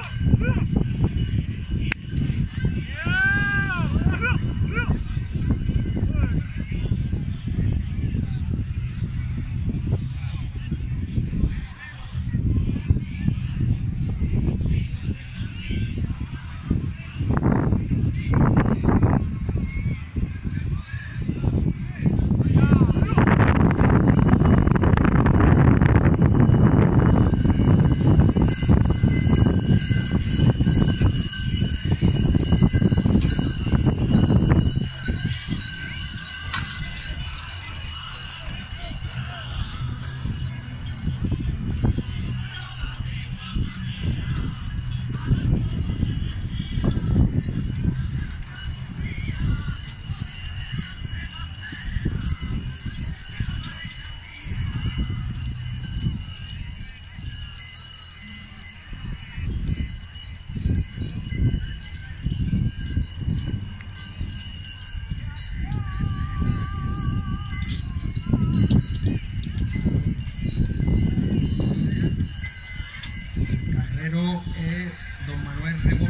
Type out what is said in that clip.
Yeah. ingeniero eh, don Manuel Rebo